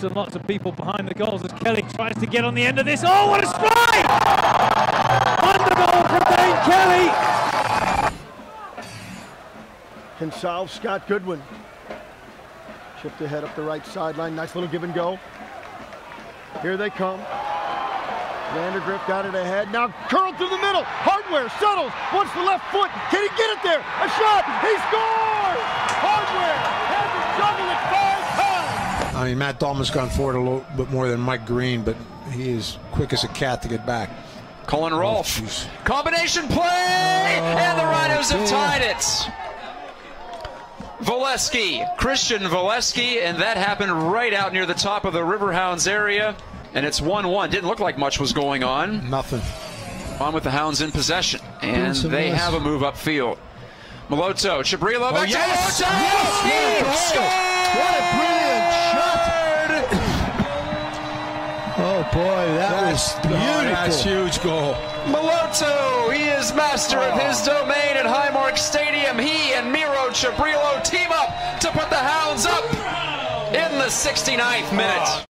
lots and lots of people behind the goals as Kelly tries to get on the end of this. Oh, what a strike! Wonder goal from Dane Kelly. Can solve Scott Goodwin. Chipped ahead up the right sideline. Nice little give and go. Here they come. Vandergrift got it ahead. Now curled through the middle. Hardware settles. Wants the left foot. Can he get it there? A shot. He scores! Hardware had to juggle it five times. I mean, Matt Dahlman's gone forward a little bit more than Mike Green, but he is quick as a cat to get back. Colin oh, Rolfe. jeez. Combination play! and the Rhinos have oh, tied it. Volesky, Christian Volesky, and that happened right out near the top of the Riverhounds area. And it's 1 1. Didn't look like much was going on. Nothing. On with the Hounds in possession. And they have a move upfield. Moloto, Chabrilo, back Oh, yes! to Moloto! Yes! He Oh boy, that was oh, beautiful. that's huge goal. Moloto, he is master of oh. his domain at Highmark Stadium. He and Miro Chabrilo team up to put the Hounds up in the 69th minute. Oh.